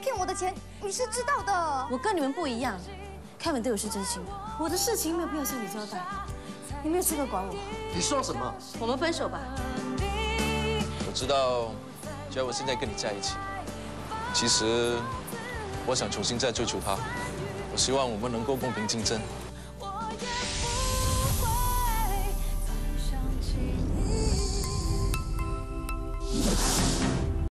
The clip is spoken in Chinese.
骗我的钱你是知道的。我跟你们不一样凯文对我是真心的。我的事情没有必要向你交代你没有资格管我。你说什么？我们分手吧。我知道只要我现在跟你在一起其实我想重新再追求他我希望我们能够公平竞争。